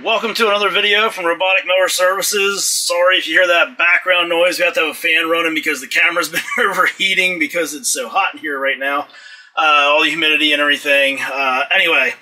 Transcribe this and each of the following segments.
Welcome to another video from Robotic Mower Services. Sorry if you hear that background noise. We have to have a fan running because the camera's been overheating because it's so hot in here right now. Uh, all the humidity and everything. Uh, anyway,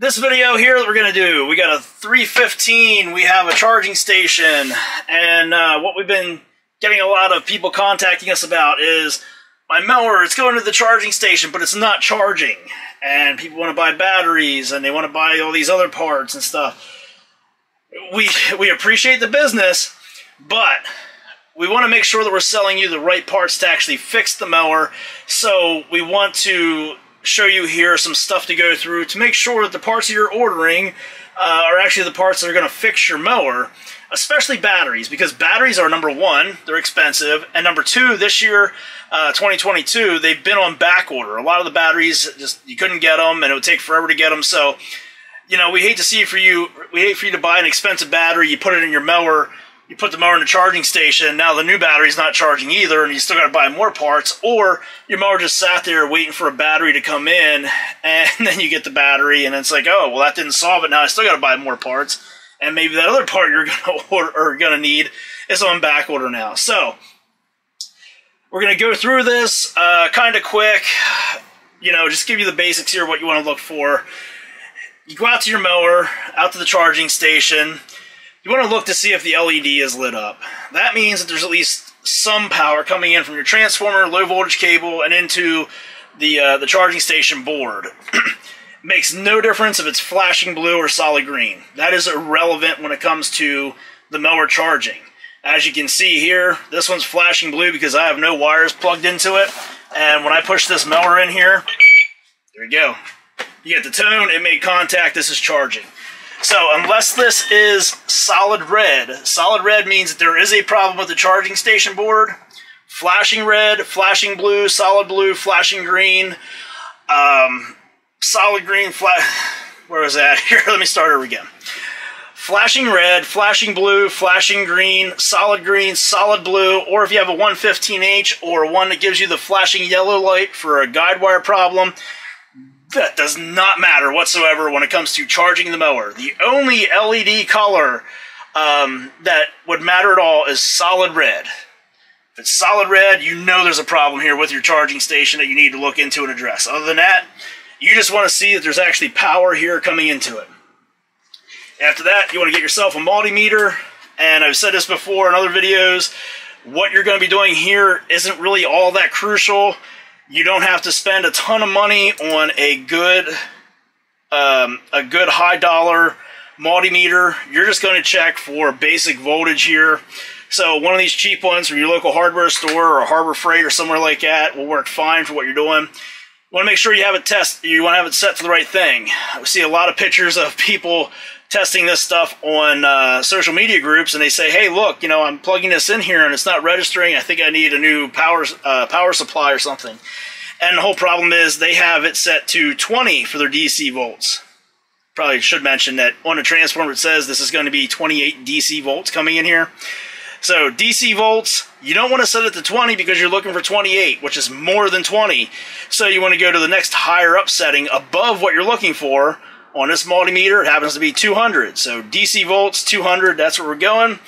this video here that we're going to do, we got a 315, we have a charging station, and uh, what we've been getting a lot of people contacting us about is my mower, it's going to the charging station, but it's not charging. And people want to buy batteries and they want to buy all these other parts and stuff. We we appreciate the business, but we want to make sure that we're selling you the right parts to actually fix the mower. So we want to show you here some stuff to go through to make sure that the parts you're ordering uh, are actually the parts that are going to fix your mower especially batteries, because batteries are number one, they're expensive, and number two, this year, uh, 2022, they've been on back order. A lot of the batteries just you couldn't get them, and it would take forever to get them. So, you know, we hate to see for you, we hate for you to buy an expensive battery, you put it in your mower, you put the mower in the charging station. Now the new battery's not charging either, and you still got to buy more parts. Or your mower just sat there waiting for a battery to come in, and then you get the battery, and it's like, oh, well, that didn't solve it. Now I still got to buy more parts and maybe that other part you're gonna order or gonna need is on back order now. So we're gonna go through this uh, kind of quick. You know, just give you the basics here, what you want to look for. You go out to your mower, out to the charging station. You want to look to see if the LED is lit up. That means that there's at least some power coming in from your transformer, low voltage cable, and into the uh, the charging station board. Makes no difference if it's flashing blue or solid green. That is irrelevant when it comes to the mower charging. As you can see here, this one's flashing blue because I have no wires plugged into it. And when I push this mower in here, there you go. You get the tone, it made contact, this is charging. So unless this is solid red, solid red means that there is a problem with the charging station board. Flashing red, flashing blue, solid blue, flashing green, um, solid green, flat. Where was that? Here, let me start over again. Flashing red, flashing blue, flashing green, solid green, solid blue, or if you have a 115H or one that gives you the flashing yellow light for a guide wire problem, that does not matter whatsoever when it comes to charging the mower. The only LED color um, that would matter at all is solid red. If it's solid red, you know there's a problem here with your charging station that you need to look into and address. Other than that, you just want to see that there's actually power here coming into it. After that, you want to get yourself a multimeter. And I've said this before in other videos, what you're going to be doing here isn't really all that crucial. You don't have to spend a ton of money on a good, um, a good high dollar multimeter. You're just going to check for basic voltage here. So one of these cheap ones from your local hardware store or Harbor Freight or somewhere like that will work fine for what you're doing. You want to make sure you have it test. You want to have it set to the right thing. We see a lot of pictures of people testing this stuff on uh, social media groups, and they say, "Hey, look, you know, I'm plugging this in here, and it's not registering. I think I need a new power uh, power supply or something." And the whole problem is they have it set to 20 for their DC volts. Probably should mention that on the transformer it says this is going to be 28 DC volts coming in here. So DC volts, you don't want to set it to 20 because you're looking for 28, which is more than 20. So you want to go to the next higher up setting above what you're looking for. On this multimeter, it happens to be 200. So DC volts, 200, that's where we're going.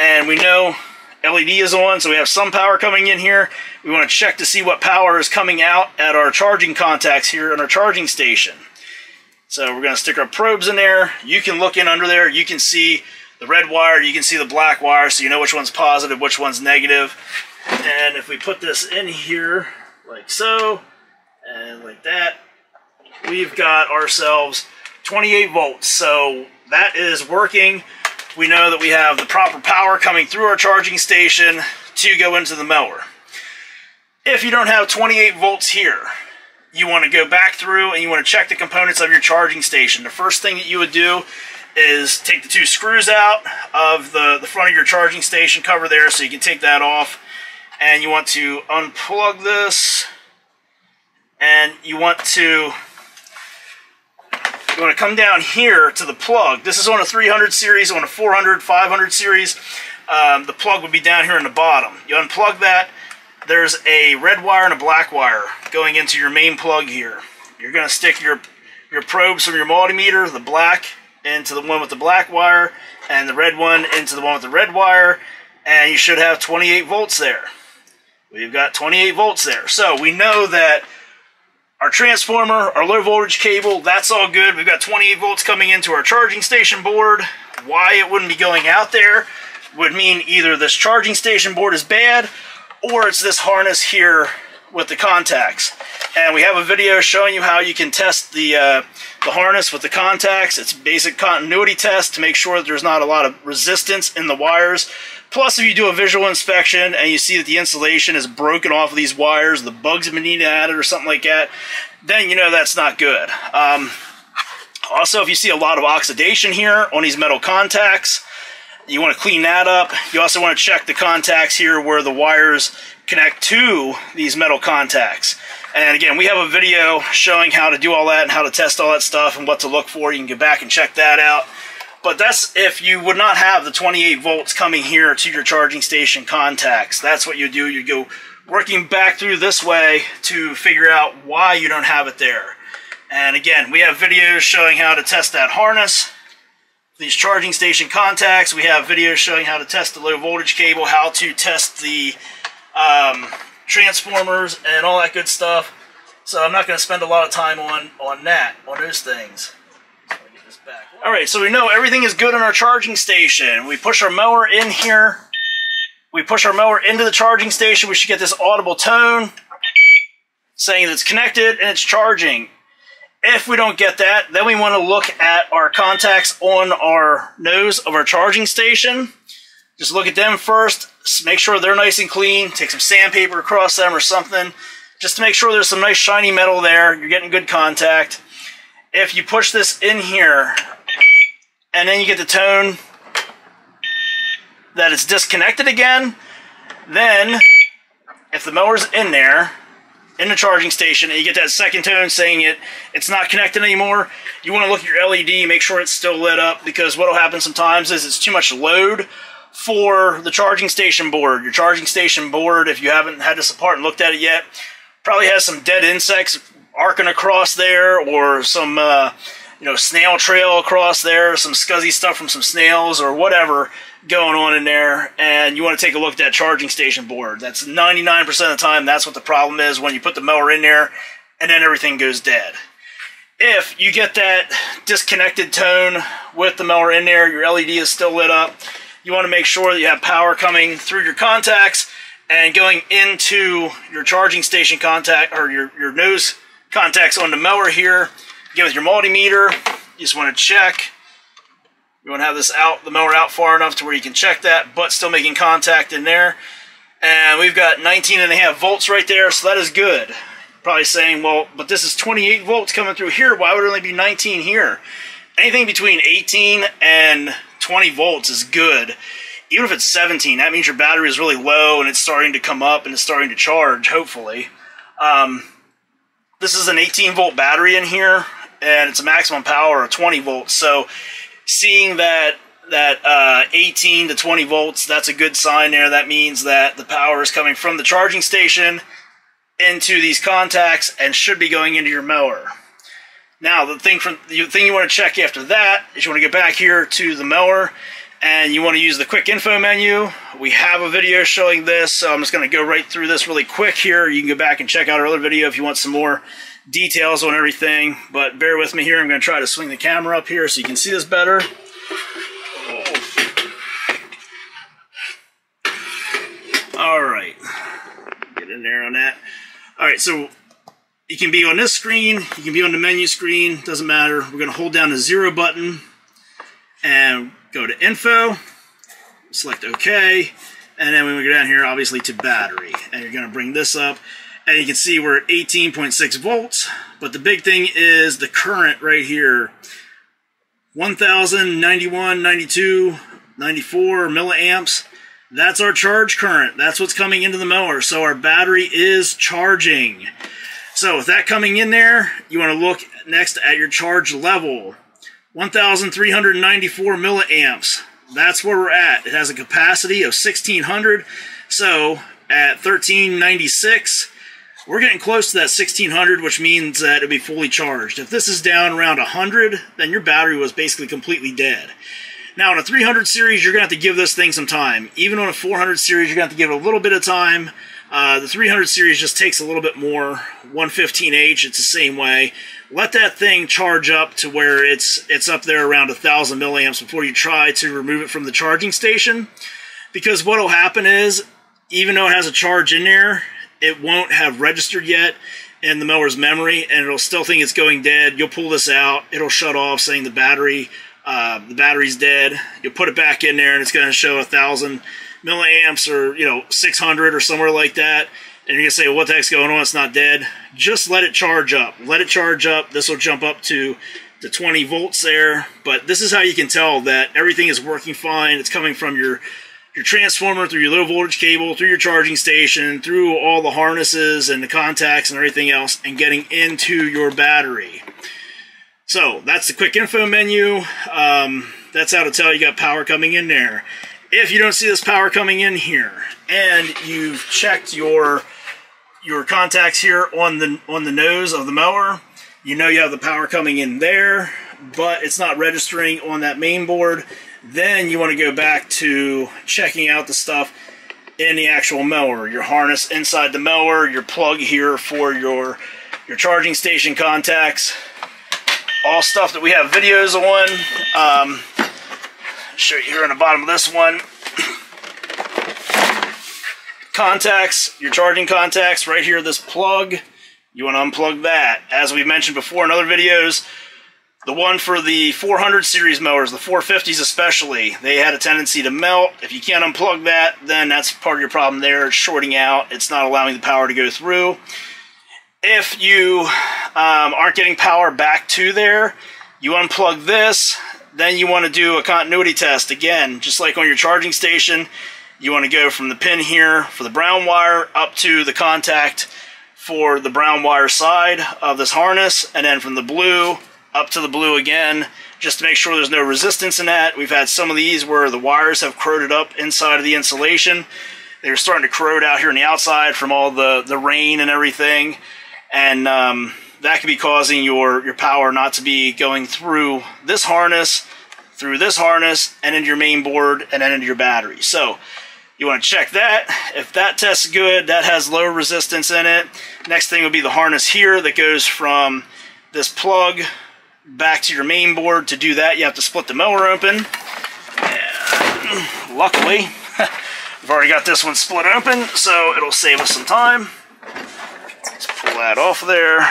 And we know LED is on, so we have some power coming in here. We want to check to see what power is coming out at our charging contacts here on our charging station. So we're going to stick our probes in there. You can look in under there. You can see the red wire, you can see the black wire, so you know which one's positive, which one's negative. And if we put this in here, like so, and like that, we've got ourselves 28 volts. So that is working. We know that we have the proper power coming through our charging station to go into the mower. If you don't have 28 volts here, you want to go back through and you want to check the components of your charging station. The first thing that you would do is take the two screws out of the, the front of your charging station cover there so you can take that off. And you want to unplug this. And you want to you want to come down here to the plug. This is on a 300 series, on a 400, 500 series. Um, the plug would be down here in the bottom. You unplug that. There's a red wire and a black wire going into your main plug here. You're going to stick your, your probes from your multimeter, the black into the one with the black wire and the red one into the one with the red wire and you should have 28 volts there. We've got 28 volts there. So we know that our transformer, our low voltage cable, that's all good. We've got 28 volts coming into our charging station board. Why it wouldn't be going out there would mean either this charging station board is bad or it's this harness here with the contacts. And we have a video showing you how you can test the, uh, the harness with the contacts. It's basic continuity test to make sure that there's not a lot of resistance in the wires. Plus, if you do a visual inspection and you see that the insulation is broken off of these wires, the bugs have been eaten at it or something like that, then you know that's not good. Um, also, if you see a lot of oxidation here on these metal contacts, you want to clean that up. You also want to check the contacts here where the wires connect to these metal contacts. And again, we have a video showing how to do all that and how to test all that stuff and what to look for. You can go back and check that out. But that's if you would not have the 28 volts coming here to your charging station contacts. That's what you do. You go working back through this way to figure out why you don't have it there. And again, we have videos showing how to test that harness, these charging station contacts. We have videos showing how to test the low voltage cable, how to test the um, transformers, and all that good stuff. So I'm not going to spend a lot of time on, on that, on those things. All right, so we know everything is good in our charging station. We push our mower in here. We push our mower into the charging station. We should get this audible tone saying that it's connected and it's charging. If we don't get that, then we want to look at our contacts on our nose of our charging station. Just look at them first, make sure they're nice and clean, take some sandpaper across them or something, just to make sure there's some nice shiny metal there, you're getting good contact. If you push this in here, and then you get the tone that it's disconnected again, then if the mower's in there, in the charging station, and you get that second tone saying it it's not connected anymore, you want to look at your LED, make sure it's still lit up, because what will happen sometimes is it's too much load for the charging station board. Your charging station board, if you haven't had this apart and looked at it yet, probably has some dead insects arcing across there, or some uh, you know snail trail across there, some scuzzy stuff from some snails, or whatever going on in there and you want to take a look at that charging station board. That's 99% of the time that's what the problem is when you put the mower in there and then everything goes dead. If you get that disconnected tone with the mower in there, your LED is still lit up, you want to make sure that you have power coming through your contacts and going into your charging station contact or your, your nose contacts on the mower here. Again, with your multimeter, you just want to check you want to have this out, the mower out far enough to where you can check that, but still making contact in there. And we've got 19 and a half volts right there, so that is good. Probably saying, well, but this is 28 volts coming through here. Why would it only be 19 here? Anything between 18 and 20 volts is good. Even if it's 17, that means your battery is really low and it's starting to come up and it's starting to charge, hopefully. Um, this is an 18 volt battery in here, and it's a maximum power of 20 volts. So seeing that that uh, 18 to 20 volts, that's a good sign there. That means that the power is coming from the charging station into these contacts and should be going into your mower. Now, the thing from the thing you want to check after that is you want to get back here to the mower and you want to use the quick info menu. We have a video showing this, so I'm just going to go right through this really quick here. You can go back and check out our other video if you want some more details on everything, but bear with me here. I'm going to try to swing the camera up here so you can see this better. All right, get in there on that. All right, so you can be on this screen, you can be on the menu screen, doesn't matter. We're going to hold down the zero button and go to info, select OK, and then when we go down here, obviously to battery, and you're going to bring this up and you can see we're at 18.6 volts but the big thing is the current right here. 1091 92 94 milliamps that's our charge current. That's what's coming into the mower so our battery is charging. So with that coming in there you want to look next at your charge level 1394 milliamps that's where we're at it has a capacity of 1600 so at 1396 we're getting close to that 1600, which means that it'll be fully charged. If this is down around 100, then your battery was basically completely dead. Now, on a 300 series, you're going to have to give this thing some time. Even on a 400 series, you're going to have to give it a little bit of time. Uh, the 300 series just takes a little bit more. 115H, it's the same way. Let that thing charge up to where it's it's up there around a 1,000 milliamps before you try to remove it from the charging station. Because what will happen is, even though it has a charge in there, it won't have registered yet in the mower's memory, and it'll still think it's going dead. You'll pull this out, it'll shut off, saying the battery, uh, the battery's dead. You'll put it back in there, and it's going to show a thousand milliamps or you know 600 or somewhere like that. And you're gonna say, well, "What the heck's going on? It's not dead." Just let it charge up. Let it charge up. This will jump up to the 20 volts there. But this is how you can tell that everything is working fine. It's coming from your your transformer, through your low voltage cable, through your charging station, through all the harnesses and the contacts and everything else, and getting into your battery. So that's the quick info menu. Um, that's how to tell you got power coming in there. If you don't see this power coming in here, and you've checked your your contacts here on the on the nose of the mower, you know you have the power coming in there, but it's not registering on that main board then you want to go back to checking out the stuff in the actual mower. Your harness inside the mower, your plug here for your, your charging station contacts. All stuff that we have videos on. Um, show you here on the bottom of this one. contacts, your charging contacts, right here, this plug. You want to unplug that. As we mentioned before in other videos, the one for the 400 series mowers, the 450s especially, they had a tendency to melt. If you can't unplug that, then that's part of your problem there. It's shorting out. It's not allowing the power to go through. If you um, aren't getting power back to there, you unplug this, then you want to do a continuity test. Again, just like on your charging station, you want to go from the pin here for the brown wire up to the contact for the brown wire side of this harness, and then from the blue up to the blue again, just to make sure there's no resistance in that. We've had some of these where the wires have corroded up inside of the insulation. They were starting to corrode out here on the outside from all the, the rain and everything. And um, that could be causing your, your power not to be going through this harness, through this harness, and into your main board, and then into your battery. So you want to check that. If that tests good, that has low resistance in it. Next thing would be the harness here that goes from this plug back to your main board. To do that, you have to split the mower open. And luckily, we've already got this one split open, so it'll save us some time. Let's pull that off there.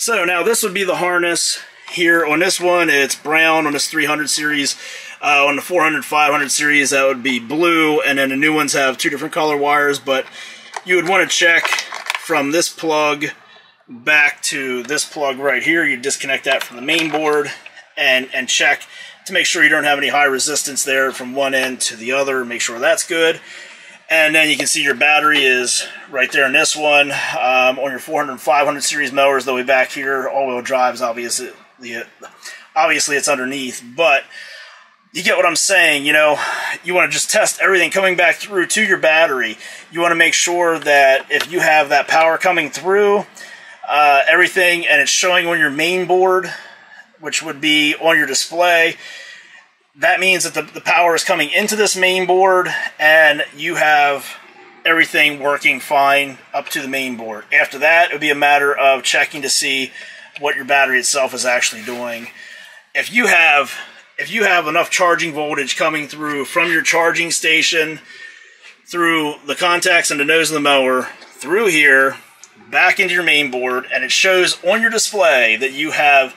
So now this would be the harness here. On this one, it's brown on this 300 series. Uh, on the 400, 500 series, that would be blue, and then the new ones have two different color wires, but you would want to check from this plug back to this plug right here. You disconnect that from the main board and, and check to make sure you don't have any high resistance there from one end to the other. Make sure that's good. And then you can see your battery is right there in this one. Um, on your 400 500 series mowers, they'll be back here. All-wheel drives, obviously, obviously it's underneath. But you get what I'm saying, you know, you want to just test everything coming back through to your battery. You want to make sure that if you have that power coming through, uh, everything, and it's showing on your main board, which would be on your display, that means that the, the power is coming into this main board and you have everything working fine up to the main board. After that, it would be a matter of checking to see what your battery itself is actually doing. If you have if you have enough charging voltage coming through from your charging station, through the contacts and the nose of the mower, through here, back into your main board, and it shows on your display that you have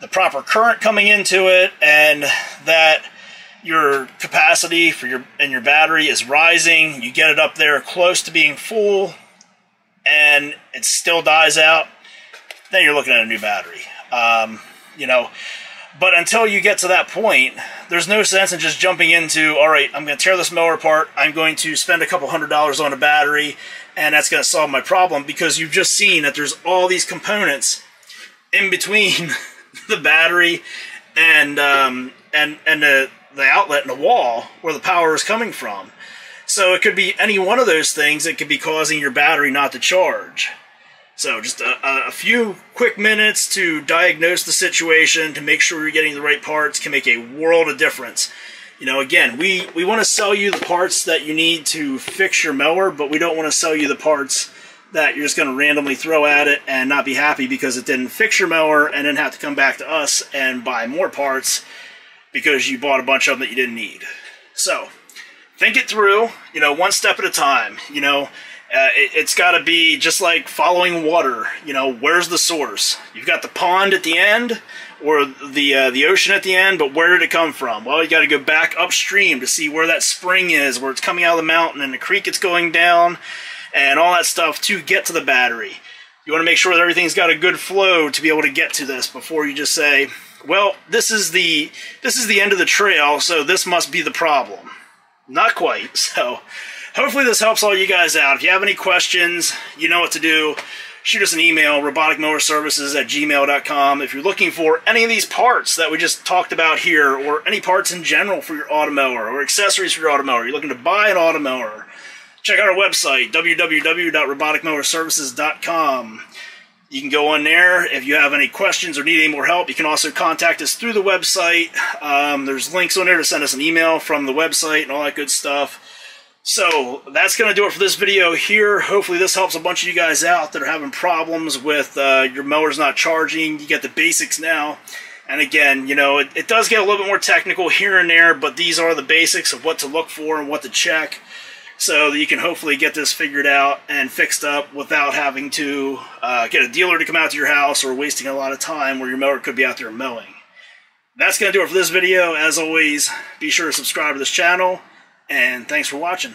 the proper current coming into it and that your capacity for your and your battery is rising. You get it up there close to being full and it still dies out, then you're looking at a new battery. Um, you know, but until you get to that point, there's no sense in just jumping into, all right, I'm going to tear this mower apart. I'm going to spend a couple hundred dollars on a battery, and that's going to solve my problem because you've just seen that there's all these components in between the battery and um, and and the the outlet in the wall where the power is coming from. So it could be any one of those things that could be causing your battery not to charge. So just a, a, few quick minutes to diagnose the situation, to make sure you're getting the right parts can make a world of difference. You know, again, we, we want to sell you the parts that you need to fix your mower, but we don't want to sell you the parts that you're just going to randomly throw at it and not be happy because it didn't fix your mower and then have to come back to us and buy more parts because you bought a bunch of them that you didn't need. So, think it through, you know, one step at a time. You know, uh, it, has got to be just like following water. You know, where's the source? You've got the pond at the end or the uh, the ocean at the end, but where did it come from? Well, you got to go back upstream to see where that spring is, where it's coming out of the mountain and the creek it's going down, and all that stuff to get to the battery. You want to make sure that everything's got a good flow to be able to get to this before you just say, "Well, this is the this is the end of the trail, so this must be the problem." Not quite. So hopefully this helps all you guys out. If you have any questions, you know what to do. Shoot us an email, roboticmowerservices at gmail.com. If you're looking for any of these parts that we just talked about here, or any parts in general for your automower, or accessories for your automower, you're looking to buy an automower, check out our website, www.roboticmowerservices.com. You can go on there. If you have any questions or need any more help, you can also contact us through the website. Um, there's links on there to send us an email from the website and all that good stuff. So that's going to do it for this video here. Hopefully this helps a bunch of you guys out that are having problems with uh, your mowers not charging. You get the basics now. And again, you know, it, it does get a little bit more technical here and there, but these are the basics of what to look for and what to check so that you can hopefully get this figured out and fixed up without having to uh, get a dealer to come out to your house or wasting a lot of time where your mower could be out there mowing. That's going to do it for this video. As always, be sure to subscribe to this channel and thanks for watching.